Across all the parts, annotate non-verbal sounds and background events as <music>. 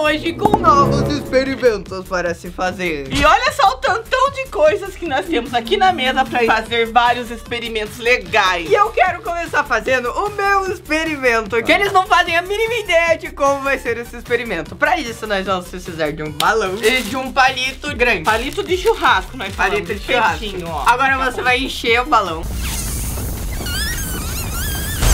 hoje com novos experimentos para se fazer. E olha só o tantão de coisas que nós temos aqui na mesa para fazer vários experimentos legais. E eu quero começar fazendo o meu experimento, que eles não fazem a mínima ideia de como vai ser esse experimento. Para isso, nós vamos precisar de um balão e de um palito grande. Palito de churrasco, nós Palito de churrasco. Peitinho, ó. Agora você vai encher o balão.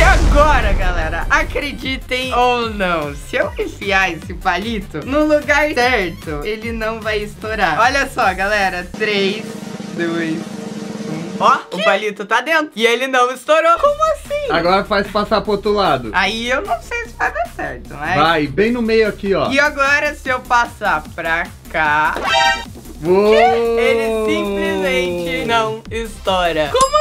Agora, galera, acreditem ou não, se eu enfiar esse palito no lugar certo, ele não vai estourar. Olha só, galera, 3, 2, 1. Ó, o palito tá dentro. E ele não estourou. Como assim? Agora faz passar pro outro lado. Aí eu não sei se vai dar certo, mas... Vai, bem no meio aqui, ó. E agora, se eu passar pra cá, Uou! ele simplesmente não estoura. Como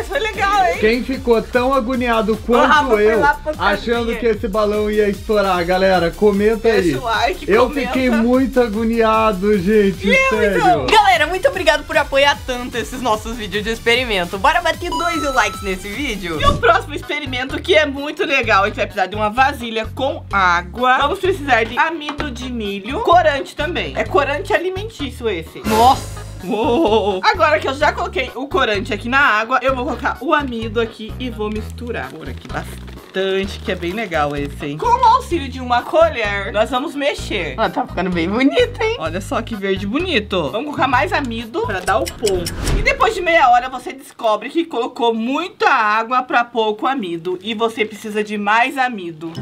isso foi legal, hein? Quem ficou tão agoniado quanto eu, achando que esse balão ia estourar, galera, comenta aí. Deixa o like, Eu comenta. fiquei muito agoniado, gente, sério. Galera, muito obrigado por apoiar tanto esses nossos vídeos de experimento. Bora bater dois mil likes nesse vídeo? E o próximo experimento, que é muito legal, a gente vai precisar de uma vasilha com água. Vamos precisar de amido de milho, corante também. É corante alimentício esse. Nossa! Uou. Agora que eu já coloquei o corante aqui na água, eu vou colocar o amido aqui e vou misturar. Por aqui bastante, que é bem legal esse, hein? Com o auxílio de uma colher, nós vamos mexer. Ó, tá ficando bem bonito, hein? Olha só que verde bonito. Vamos colocar mais amido pra dar o ponto. E depois de meia hora você descobre que colocou muita água pra pouco amido. E você precisa de mais amido.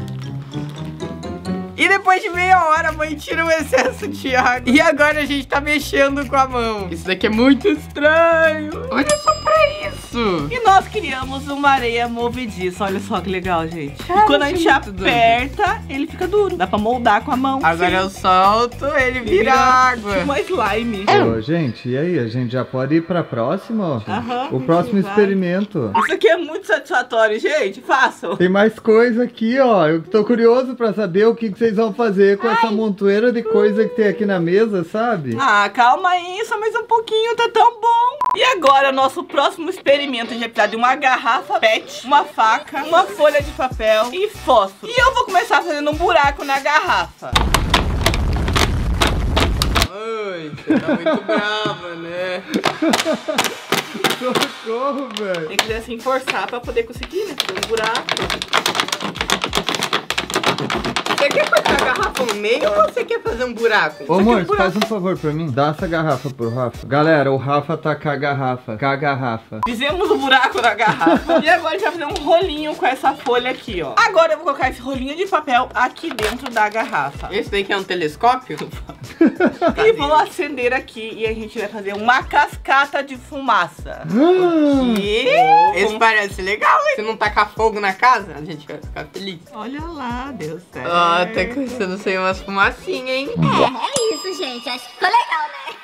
E depois de meia hora a mãe tira o excesso de água. E agora a gente tá mexendo com a mão. Isso daqui é muito estranho. Olha só pra isso. E nós criamos uma areia movediça. Olha só que legal, gente. Cara, quando a gente aperta, ele fica duro. Dá pra moldar com a mão. Agora Sim. eu solto, ele vira Vira água. Tipo uma slime. Ô, gente, e aí? A gente já pode ir pra próxima? Aham, o próximo vai. experimento. Isso aqui é muito satisfatório, gente. Façam. Tem mais coisa aqui, ó. Eu tô curioso pra saber o que, que vocês vão fazer com essa montoeira de coisa que tem aqui na mesa, sabe? Ah, calma aí, só mais um pouquinho, tá tão bom. E agora, nosso próximo experimento, a gente vai precisar de uma garrafa pet, uma faca, uma folha de papel e fósforo. E eu vou começar fazendo um buraco na garrafa. Ai, você tá muito brava, né? <laughs> Socorro, velho. Tem que fazer assim, forçar pra poder conseguir, né? Fazer um buraco. Você quer cortar a garrafa no meio ou você quer fazer um buraco? Ô, é um amor, buraco. faz um favor pra mim. Dá essa garrafa pro Rafa. Galera, o Rafa tá com a garrafa. Com a garrafa. Fizemos o buraco na garrafa. e agora a gente vai fazer um rolinho com essa folha aqui, ó. Agora eu vou colocar esse rolinho de papel aqui dentro da garrafa. Esse daqui é um telescópio? E vou acender aqui e a gente vai fazer uma cascata de fumaça. E esse parece legal, hein? Se não tacar fogo na casa, a gente vai ficar feliz. Olha lá, deu certo. Tá começando a sair umas fumacinhas, hein? É, é isso, gente. Acho que ficou legal, né?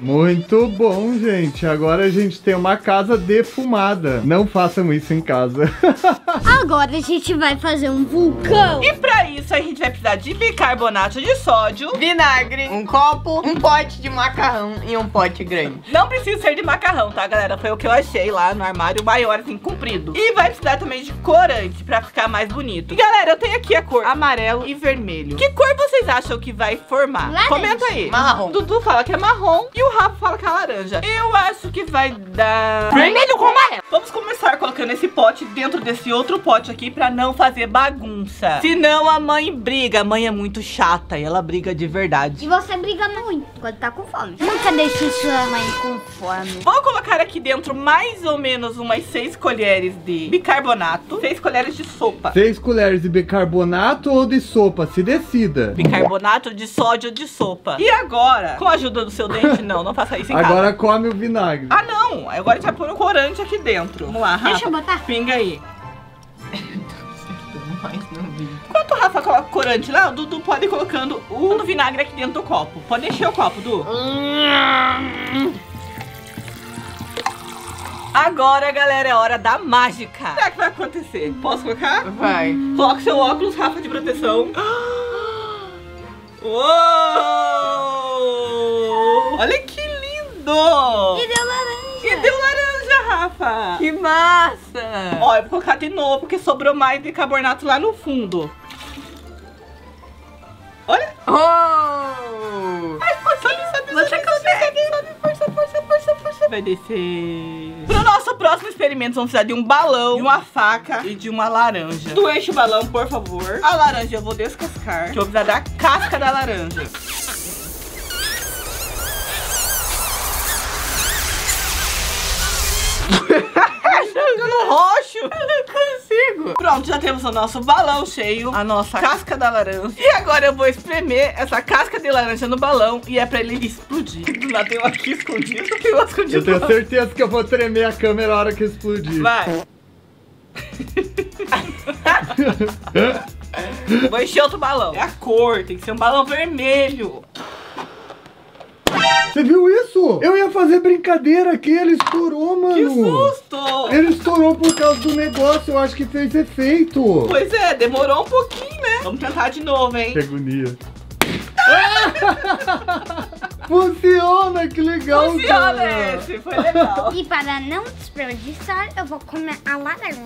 Muito bom, gente. Agora a gente tem uma casa defumada. Não façam isso em casa. <laughs> Agora a gente vai fazer um vulcão. E pra isso a gente vai precisar de bicarbonato de sódio. Vinagre, um copo, um pote de macarrão e um pote grande. Não precisa ser de macarrão, tá, galera? Foi o que eu achei lá no armário maior, assim, comprido. E vai precisar também de corante pra ficar mais bonito. E, galera, eu tenho aqui a cor amarelo e vermelho. Que cor vocês acham que vai formar? Laranja. Comenta aí. Marrom. Dudu fala que é marrom e o Rafa fala que é laranja. Eu acho que vai dar... Vermelho com amarelo. Vamos começar colocando esse pote dentro desse outro pote aqui pra não fazer bagunça. Senão a mãe briga. A mãe é muito chata e ela briga de verdade. E você briga muito quando tá com fome. Nunca deixe sua mãe com fome. Vou colocar aqui dentro mais ou menos umas 6 colheres de bicarbonato, 6 colheres de sopa. Seis colheres de bicarbonato ou de sopa, se decida. Bicarbonato de sódio de sopa. E agora, com a ajuda do seu dente, não, não faça isso em Agora casa. come o vinagre. Ah, não! Agora a gente vai pôr o corante aqui dentro. Vamos lá, Rafa. Deixa eu botar. Pinga aí. <laughs> Enquanto o Rafa coloca o corante lá, o Dudu pode ir colocando o vinagre aqui dentro do copo. Pode encher o copo, Du. Agora, galera, é hora da mágica. O que será que vai acontecer? Posso colocar? Vai. Coloca seu óculos, Rafa, de proteção. <gasps> Uou! Olha que lindo! E deu laranja! E deu laranja, Rafa! Que massa! Ó, eu vou colocar de novo, porque sobrou mais de carbonato lá no fundo. Olha! Oh! Ai, força, sobe, sobe, Você sobe, consegue! Sobe, força, força, força, força! Vai descer! Pro nosso próximo experimento, vamos precisar de um balão, de uma faca e de uma laranja. Tu enche o balão, por favor. A laranja eu vou descascar, que eu vou precisar da casca da laranja. <laughs> no roxo. Eu não consigo. Pronto, já temos o nosso balão cheio, a nossa casca da laranja. E agora eu vou espremer essa casca de laranja no balão e é pra ele explodir. Do nada tem um aqui escondido. Tem um escondido. Eu tenho certeza que eu vou tremer a câmera na hora que explodir. Vai. <laughs> vou encher outro balão. É a cor, tem que ser um balão vermelho. Você viu isso? Eu ia fazer brincadeira aqui, ele estourou, mano. Que susto! Ele estourou por causa do negócio, eu acho que fez efeito. Pois é, demorou um pouquinho, né? Vamos tentar de novo, hein? Que agonia. <laughs> Funciona, que legal, Funciona cara. esse, foi legal. E para não desperdiçar, eu vou comer a laranja.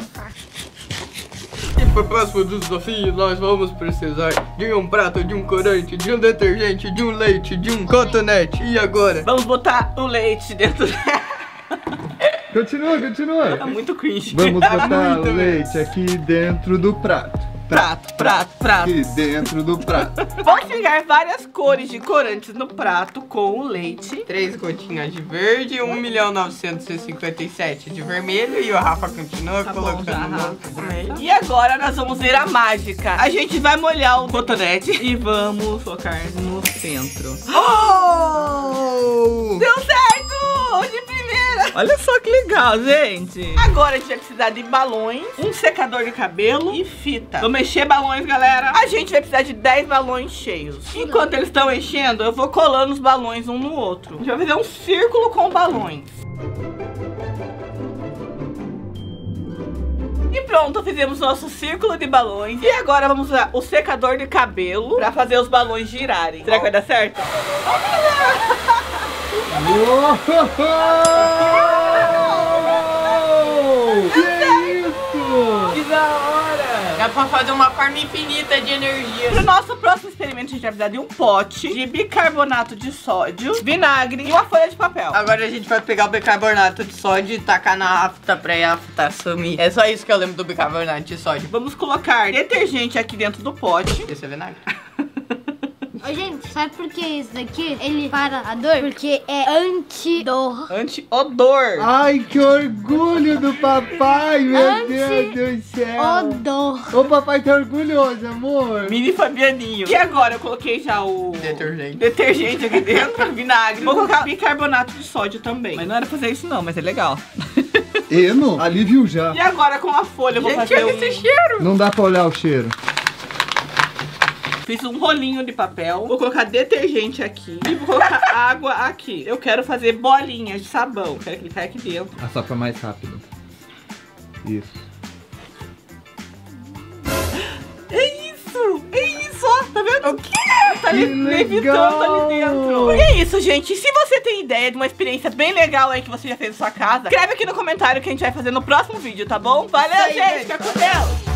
Para o próximo desafio, nós vamos precisar de um prato, de um corante, de um detergente, de um leite, de um cotonete. E agora? Vamos botar o leite dentro Continua, continua. Tá muito cringe. Vamos botar Muito o leite aqui dentro do prato. Prato, prato, prato. Aqui dentro do prato. <laughs> Vamos pegar várias cores de corantes no prato com o leite. Três gotinhas de verde, 1.957 de vermelho e o Rafa continua Tá bom, já, colocando Rafa. E agora nós vamos ver a mágica. A gente vai molhar o cotonete e vamos colocar no centro. Oh! Deu certo! Olha só que legal, gente. Agora a gente vai precisar de balões, um secador de cabelo e fita. Vou mexer balões, galera. A gente vai precisar de 10 balões cheios. Enquanto eles estão enchendo, eu vou colando os balões um no outro. A gente vai fazer um círculo com balões. E pronto, fizemos nosso círculo de balões. E agora vamos usar o secador de cabelo pra fazer os balões girarem. Será que vai dar certo? <laughs> Uou! Que isso? Que da hora! Dá pra fazer uma forma infinita de energia. Pro nosso próximo experimento, a gente vai precisar de um pote de bicarbonato de sódio, vinagre e uma folha de papel. Agora a gente vai pegar o bicarbonato de sódio e tacar na afta pra afta sumir. É só isso que eu lembro do bicarbonato de sódio. Vamos colocar detergente aqui dentro do pote. Esse é vinagre. Ô, gente, sabe por que isso daqui? Ele para a dor? Porque é antidor. Anti-odor. Ai, que orgulho do papai, meu Anti- Deus do céu. Odor. O papai tá orgulhoso, amor. Mini Fabianinho. E agora eu coloquei já o Detergente. detergente aqui dentro, <laughs> vinagre. Vou colocar bicarbonato de sódio também. Mas não era pra fazer isso não, mas é legal. Eno, ali viu já. E agora com a folha eu vou Gente, fazer olha um... esse cheiro. Não dá pra olhar o cheiro. Fiz um rolinho de papel. Vou colocar detergente aqui. E vou colocar <laughs> água aqui. Eu quero fazer bolinhas de sabão. Quero que ele caia aqui dentro. Ah, só pra mais rápido. Isso. É isso! É isso! ó, Tá vendo? O quê? Tá Que levitando ali legal! dentro. E é isso, gente. Se você tem ideia de uma experiência bem legal aí que você já fez na sua casa, escreve aqui no comentário que a gente vai fazer no próximo vídeo, tá bom? Valeu, aí, gente. Fica com Deus.